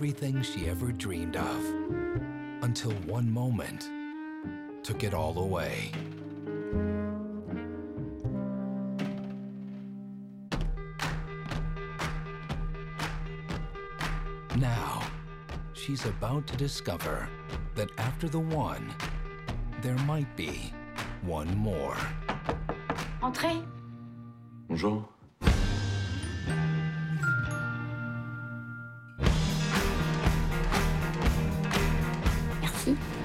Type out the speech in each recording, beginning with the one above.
everything she ever dreamed of. Until one moment took it all away. Now, she's about to discover that after the one, there might be one more. Entrez. Bonjour. Merci.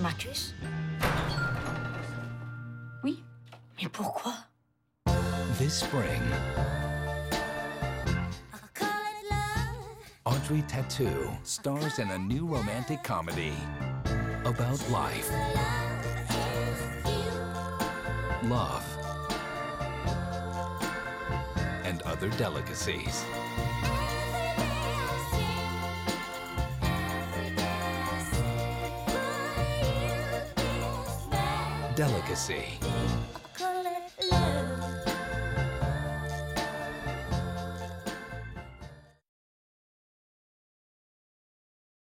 Marcus Oui Mais pourquoi? This spring, Audrey Tautou stars in a new romantic comedy about life, love, and other delicacies. Delicacy.